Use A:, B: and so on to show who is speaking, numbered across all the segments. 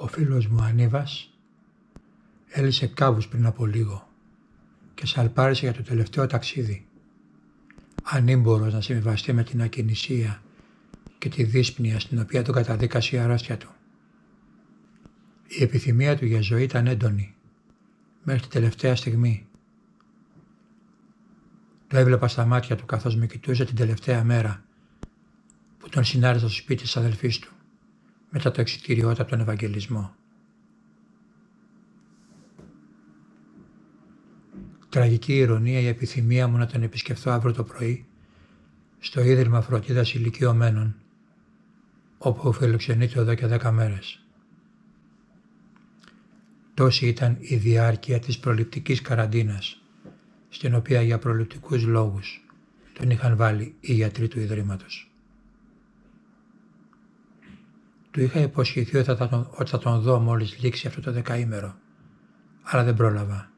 A: Ο φίλος μου Ανίβας έλυσε κάβους πριν από λίγο και σαλπάρισε για το τελευταίο ταξίδι. Ανήμπορος να συμβιβαστεί με την ακινησία και τη δύσπνοια στην οποία τον καταδίκασε η αρρώστια του. Η επιθυμία του για ζωή ήταν έντονη μέχρι την τελευταία στιγμή. Το έβλεπα στα μάτια του καθώς με κοιτούσε την τελευταία μέρα που τον συνάρεσα στο σπίτι της αδελφής του μετά το εξητήριό από τον Ευαγγελισμό. Τραγική ηρωνία η επιθυμία μου να τον επισκεφθώ αύριο το πρωί στο Ίδρυμα Φροντίδας Ηλικιωμένων όπου φιλοξενείται εδώ και δέκα μέρες. Τόση ήταν η διάρκεια της προληπτικής καραντίνας στην οποία για προληπτικούς λόγους τον είχαν βάλει οι γιατροί του Ιδρύματος. Του είχα υποσχεθεί ότι θα, τον, ότι θα τον δω μόλις λήξει αυτό το δεκαήμερο, αλλά δεν πρόλαβα.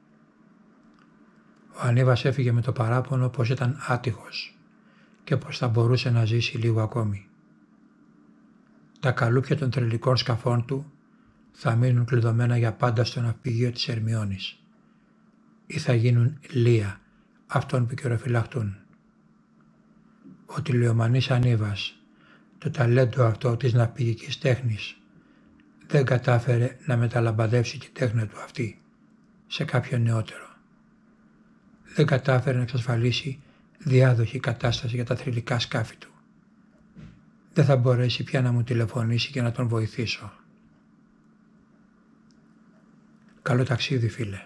A: Ο Ανίβας έφυγε με το παράπονο πως ήταν άτυχος και πως θα μπορούσε να ζήσει λίγο ακόμη. Τα καλούπια των τρελικών σκαφών του θα μείνουν κλειδωμένα για πάντα στο ναυπηγείο της Ερμιώνης ή θα γίνουν λία αυτών που καιροφυλαχτούν. Ο τηλεομανής Ανίβας το ταλέντο αυτό της ναυπηγικής τέχνης δεν κατάφερε να μεταλαμπαδεύσει τη τέχνη του αυτή σε κάποιον νεότερο. Δεν κατάφερε να εξασφαλίσει διάδοχη κατάσταση για τα θρηλυκά σκάφη του. Δεν θα μπορέσει πια να μου τηλεφωνήσει και να τον βοηθήσω. Καλό ταξίδι φίλε.